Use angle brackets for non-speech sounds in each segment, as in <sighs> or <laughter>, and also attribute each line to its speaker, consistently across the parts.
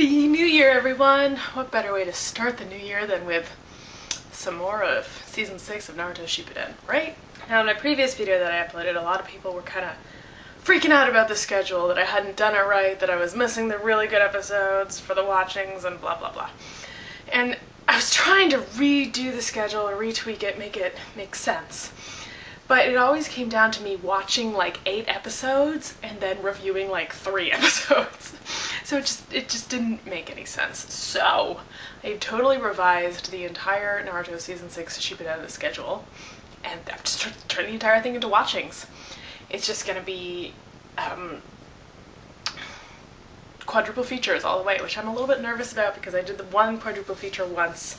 Speaker 1: Happy New Year, everyone! What better way to start the new year than with some more of Season 6 of Naruto Shippuden, right? Now, in my previous video that I uploaded, a lot of people were kind of freaking out about the schedule, that I hadn't done it right, that I was missing the really good episodes for the watchings, and blah blah blah. And I was trying to redo the schedule or retweak it, make it make sense. But it always came down to me watching like eight episodes and then reviewing like three <laughs> episodes. So it just it just didn't make any sense. So I've totally revised the entire Naruto season six Shippuden schedule, and I've just turned the entire thing into watchings. It's just gonna be um, quadruple features all the way, which I'm a little bit nervous about because I did the one quadruple feature once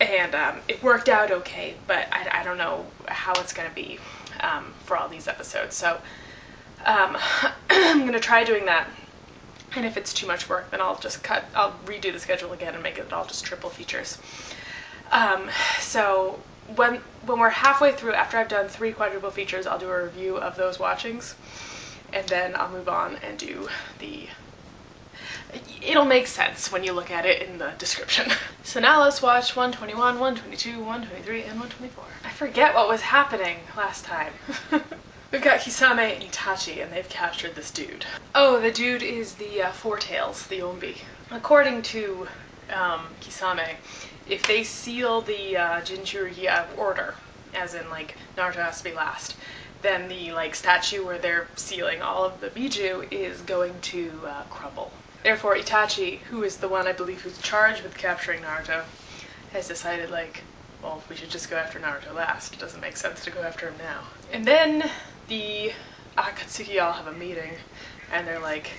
Speaker 1: and um, it worked out okay, but I, I don't know how it's to be um, for all these episodes. So um, <clears throat> I'm to try doing that. And if it's too much work, then I'll just cut, I'll redo the schedule again and make it all just triple features. Um, so when, when we're halfway through, after I've done three quadruple features, I'll do a review of those watchings. And then I'll move on and do the it'll make sense when you look at it in the description. <laughs> so now let's watch 121, 122, 123, and 124. I forget what was happening last time. <laughs> We've got Kisame and Itachi, and they've captured this dude. Oh, the dude is the uh, Four Tails, the Yonbi. According to um, Kisame, if they seal the uh, order, as in like Naruto has to be last, then the like statue where they're sealing all of the Biju is going to uh, crumble. Therefore, Itachi, who is the one I believe who's charged with capturing Naruto, has decided, like, well, we should just go after Naruto last. It doesn't make sense to go after him now. And then the Akatsuki all have a meeting, and they're like,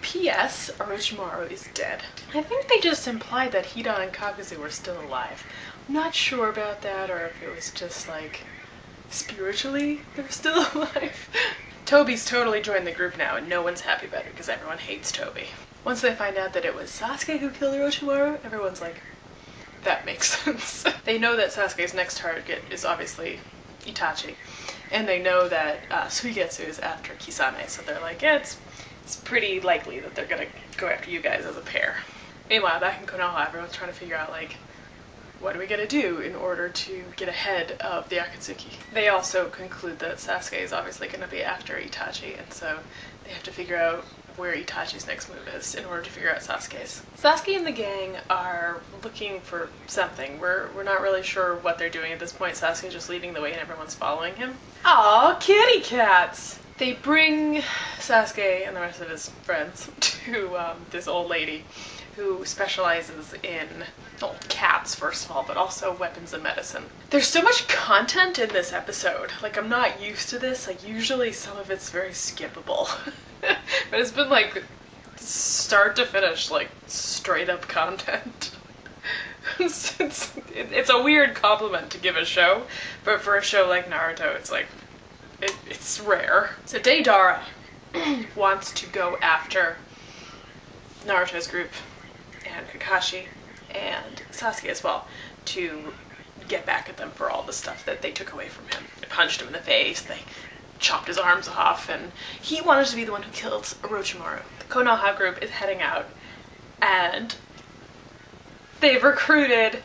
Speaker 1: P.S. Orochimaru is dead. I think they just implied that Hidan and Kakuzu were still alive. I'm not sure about that, or if it was just like spiritually they're still <laughs> alive. Tobi's totally joined the group now, and no one's happy about it because everyone hates Tobi. Once they find out that it was Sasuke who killed Orochimaru, everyone's like, that makes <laughs> sense. they know that Sasuke's next target is obviously Itachi, and they know that uh, Suigetsu is after Kisame, so they're like, yeah, it's, it's pretty likely that they're gonna go after you guys as a pair. Meanwhile, back in Konoha, everyone's trying to figure out, like, what are we gonna do in order to get ahead of the Akatsuki? They also conclude that Sasuke is obviously gonna be after Itachi, and so they have to figure out where Itachi's next move is in order to figure out Sasuke's. Sasuke and the gang are looking for something. We're, we're not really sure what they're doing at this point. Sasuke's just leading the way and everyone's following him. Aw, kitty cats! They bring Sasuke and the rest of his friends <laughs> to um, this old lady who specializes in well, cats first of all, but also weapons and medicine. There's so much content in this episode. Like I'm not used to this. Like usually some of it's very skippable. <laughs> but it's been like start to finish like straight up content. <laughs> it's, it's, it's a weird compliment to give a show, but for a show like Naruto, it's like it, it's rare. So Deidara <clears throat> wants to go after Naruto's group and Kakashi and Sasuke as well to get back at them for all the stuff that they took away from him. They punched him in the face, they chopped his arms off, and he wanted to be the one who killed Orochimaru. The Konoha group is heading out, and they've recruited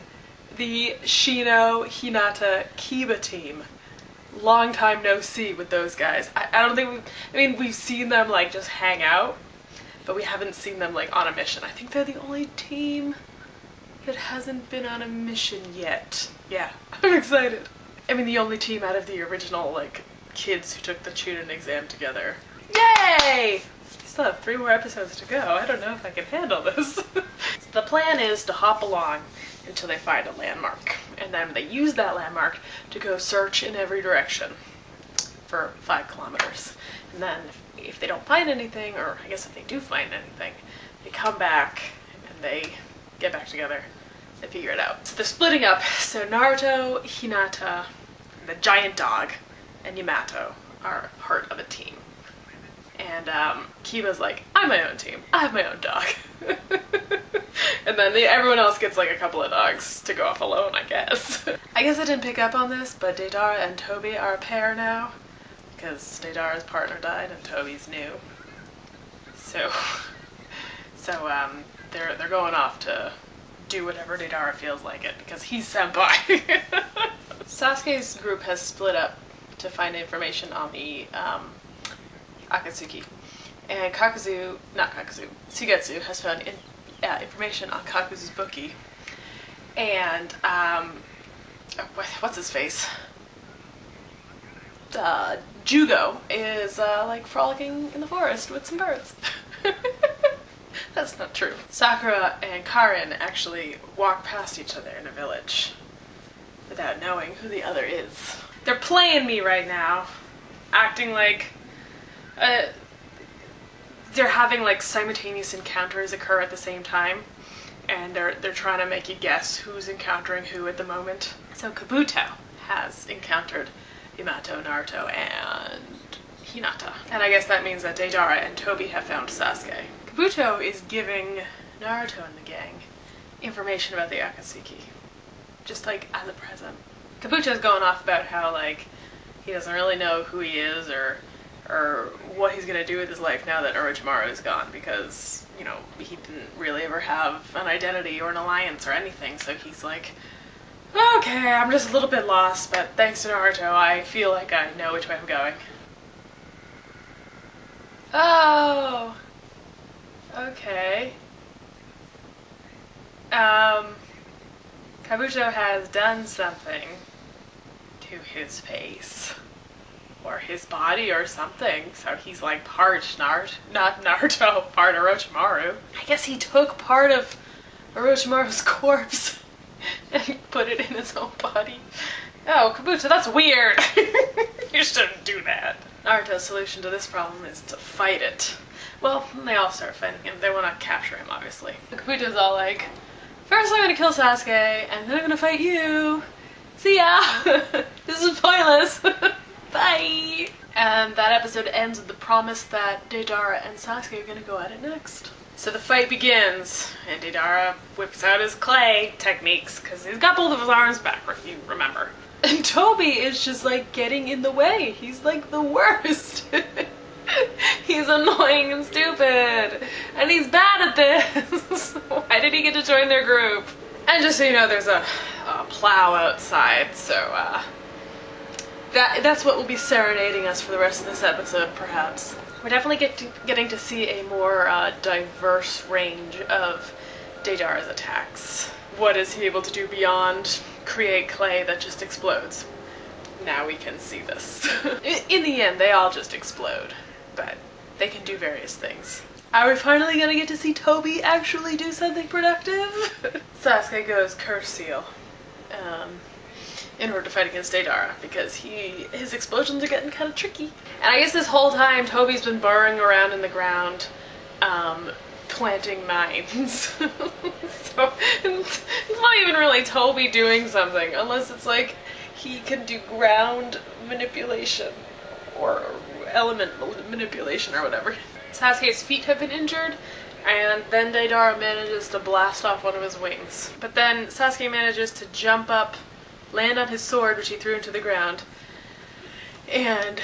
Speaker 1: the Shino, Hinata, Kiba team. Long time no see with those guys. I, I don't think we I mean, we've seen them like just hang out, but we haven't seen them like on a mission. I think they're the only team that hasn't been on a mission yet. Yeah, <laughs> I'm excited. I mean, the only team out of the original like kids who took the Chunin exam together. Yay! Still have three more episodes to go. I don't know if I can handle this. so <laughs> the plan is to hop along until they find a landmark, and then they use that landmark to go search in every direction for five kilometers. And then if they don't find anything, or I guess if they do find anything, they come back and they get back together and figure it out. So they're splitting up. So Naruto, Hinata, the giant dog, and Yamato are part of a team. And um, Kiba's like, I'm my own team. I have my own dog. <laughs> and then the, everyone else gets like a couple of dogs to go off alone, I guess. <laughs> I guess I didn't pick up on this, but Deidara and Tobi are a pair now because Deidara's partner died and Tobi's new. So <laughs> So um, they're they're going off to do whatever Deidara feels like it because he's senpai. <laughs> Sasuke's group has split up to find information on the um, Akatsuki. And Kakuzu, not Kakuzu, Suigetsu has found in, uh, information on Kakuzu's bookie. And, um, what's his face? Uh, Jugo is, uh, like frolicking in the forest with some birds. <laughs> That's not true. Sakura and Karin actually walk past each other in a village without knowing who the other is. They're playing me right now, acting like uh, they're having like simultaneous encounters occur at the same time, and they're they're trying to make you guess who's encountering who at the moment. So Kabuto has encountered Yamato, Naruto, and Hinata, and I guess that means that Deidara and Tobi have found Sasuke. Kabuto is giving Naruto and the gang information about the Akatsuki, just like as a present. Kabuto's going off about how like he doesn't really know who he is or or what he's gonna do with his life now that Orochimaru is gone because you know he didn't really ever have an identity or an alliance or anything. So he's like, okay, I'm just a little bit lost, but thanks to Naruto, I feel like I know which way I'm going. Oh, okay. Um, Kabuto has done something to his face or his body or something. So he's like part Naruto, not Naruto, <laughs> part Orochimaru. I guess he took part of Orochimaru's <laughs> corpse and <laughs> put it in his own body. Oh, Kabuto, that's weird. <laughs> you shouldn't do that. Naruto's solution to this problem is to fight it. Well, they all start fighting him. They want to capture him, obviously. Kabuto's all like, first I'm gonna kill Sasuke, and then I'm gonna fight you. See ya! <laughs> this is pointless. Bye! And that episode ends with the promise that Deidara and Sasuke are gonna go at it next. So the fight begins, and Deidara whips out his clay techniques, because he's got both of his arms back, if you remember. <laughs> And Tobi is just like getting in the way. He's like the worst. <laughs> he's annoying and stupid. And he's bad at this. <laughs> Why did he get to join their group? And just so you know, there's a, a plow outside, so uh, that that's what will be serenading us for the rest of this episode, perhaps. We're definitely get to, getting to see a more uh, diverse range of Deidara's attacks. What is he able to do beyond create clay that just explodes? Now we can see this. <laughs> In the end, they all just explode, but they can do various things. Are we finally gonna get to see Tobi actually do something productive? <laughs> Sasuke goes curse seal. Um, in order to fight against Deidara because he his explosions are getting kind of tricky. And I guess this whole time Tobi's been burrowing around in the ground, um, planting mines. <laughs> so it's, it's not even really Tobi doing something unless it's like he can do ground manipulation or element manipulation or whatever. Sasuke's feet have been injured, and then Deidara manages to blast off one of his wings. But then Sasuke manages to jump up, land on his sword, which he threw into the ground, and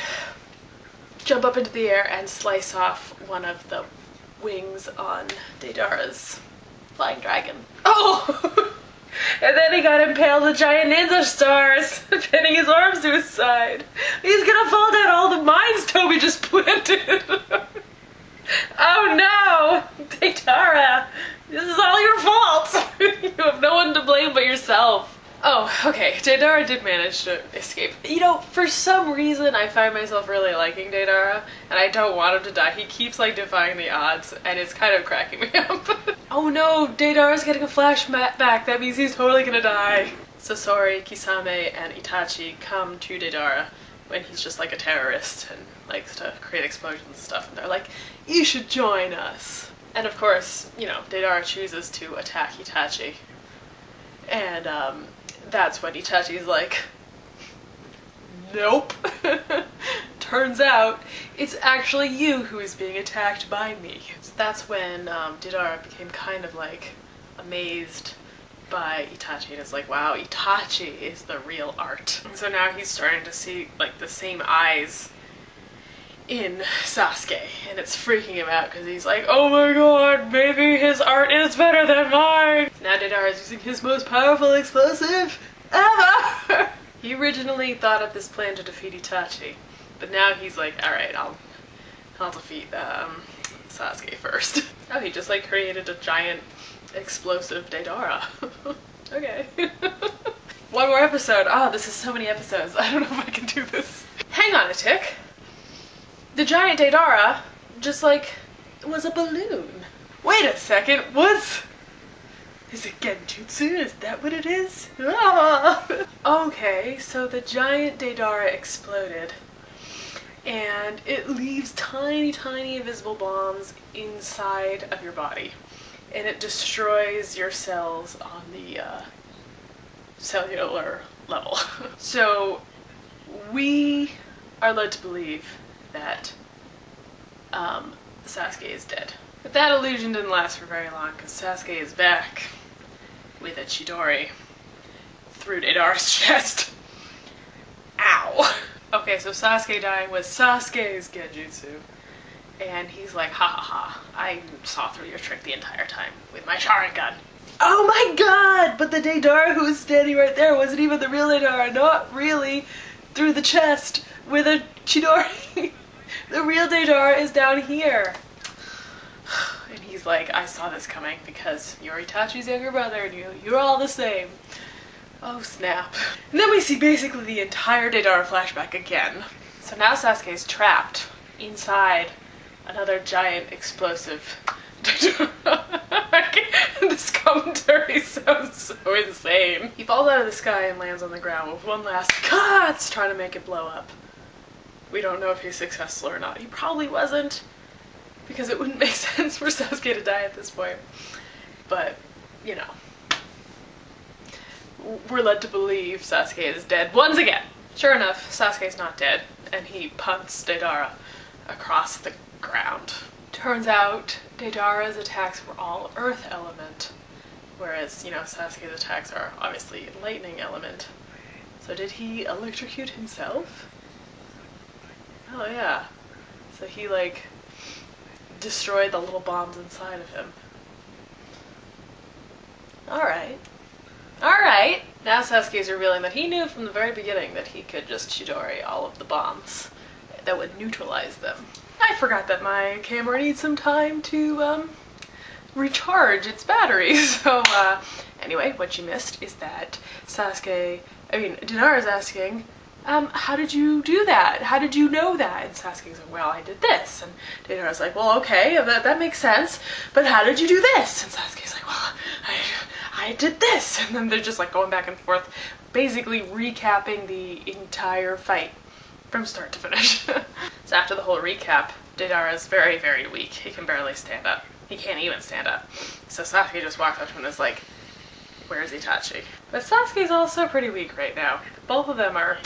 Speaker 1: jump up into the air and slice off one of the wings on Deidara's flying dragon. <laughs> Oh! <laughs> and then he got impaled with giant ninja stars, <laughs> pinning his arms to his side. He's gonna fall down all the mines Tobi just planted. Oh no! Deidara! This is all your fault! you have no one to blame but yourself. Oh, okay. Deidara did manage to escape. You know, for some reason I find myself really liking Deidara, and I don't want him to die. He keeps like defying the odds, and it's kind of cracking me <laughs> up. oh no, Deidara's getting a flashback. That means he's totally gonna die. Sasori, Kisame, and Itachi come to Deidara when he's just like a terrorist and likes to create explosions and stuff, and they're like, you should join us. And of course, you know, Deidara chooses to attack Itachi. And um, that's when Itachi's like, nope. <laughs> Turns out it's actually you who is being attacked by me. So that's when um, Deidara became kind of like amazed by Itachi and is like, wow, Itachi is the real art. And so now he's starting to see like the same eyes in Sasuke, and it's freaking him out because he's like, oh my god, maybe his art is better than mine! Now Deidara is using his most powerful explosive ever! <laughs> he originally thought up this plan to defeat Itachi, but now he's like, alright, I'll, I'll defeat um, Sasuke first. <laughs> oh, he just like created a giant explosive Deidara. <laughs> okay. One more episode. Oh, this is so many episodes. I don't know if I can do this. Hang on a tick the giant Deidara just like was a balloon. Wait a second, was is it Genjutsu? Is that what it is? Ah! <laughs> Okay, so the giant Deidara exploded and it leaves tiny, tiny invisible bombs inside of your body and it destroys your cells on the uh, cellular level. <laughs> so we are led to believe that um, Sasuke is dead. But that illusion didn't last for very long because Sasuke is back with a Chidori through Deidara's <laughs> chest. Ow! Okay, so Sasuke dying was Sasuke's Genjutsu. And he's like, ha ha ha, I saw through your trick the entire time with my Sharingan. Oh my god! But the Deidara who was standing right there wasn't even the real Deidara, not really, through the chest with a Chidori. <laughs> The real Deidara is down here. <sighs> And he's like, I saw this coming because you're Itachi's younger brother and you, you're all the same. Oh snap. And then we see basically the entire Deidara flashback again. So now Sasuke is trapped inside another giant explosive <laughs> <laughs> this commentary sounds so insane. He falls out of the sky and lands on the ground with one last cuts trying to make it blow up. We don't know if he's successful or not. He probably wasn't, because it wouldn't <laughs> make sense for Sasuke to die at this point. But, you know. We're led to believe Sasuke is dead once again. Sure enough, Sasuke's not dead, and he punts Deidara across the ground. Turns out Deidara's attacks were all earth element, whereas, you know, Sasuke's attacks are obviously lightning element. So did he electrocute himself? Oh yeah. So he like destroyed the little bombs inside of him. Alright. Alright! Now Sasuke is revealing that he knew from the very beginning that he could just Chidori all of the bombs that would neutralize them. I forgot that my camera needs some time to um, recharge its battery. <laughs> So uh, anyway, what you missed is that Sasuke, I mean, Deidara's asking, um, how did you do that? How did you know that? And Sasuke's like, well, I did this. And Deidara's like, well, okay, that, that makes sense, but how did you do this? And Sasuke's like, well, I, I did this. <laughs> And then they're just like going back and forth, basically recapping the entire fight from start to finish. <laughs> so after the whole recap, Deidara is very, very weak. He can barely stand up. He can't even stand up. So Sasuke just walks up to him and is like, where's Itachi? But Sasuke's also pretty weak right now. Both of them are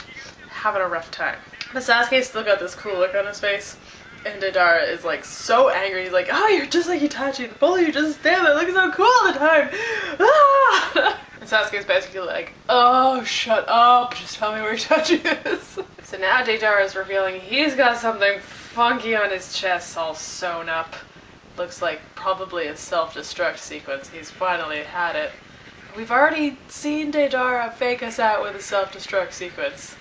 Speaker 1: having a rough time. But Sasuke still got this cool look on his face. And Deidara is like so angry. He's like, oh, you're just like Itachi. Both of you just stand there looking so cool all the time. <laughs> Ah! And Sasuke's basically like, oh, shut up. Just tell me where Itachi is. <laughs> so now Deidara is revealing he's got something funky on his chest all sewn up. Looks like probably a self-destruct sequence. He's finally had it. We've already seen Deidara fake us out with a self-destruct sequence.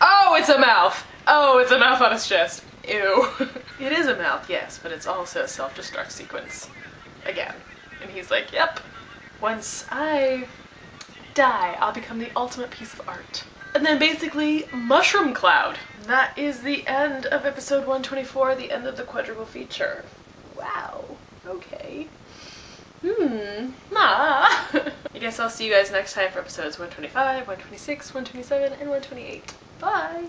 Speaker 1: Oh, it's a mouth! Oh, it's a mouth on his chest. Ew. <laughs> it is a mouth, yes, but it's also a self-destruct sequence. Again. And he's like, yep. Once I die, I'll become the ultimate piece of art. And then basically, Mushroom Cloud. That is the end of episode 124, the end of the quadruple feature. Wow. Okay. Hmm. Ah. <laughs> Guess I'll see you guys next time for episodes 125, 126, 127, and 128. Bye!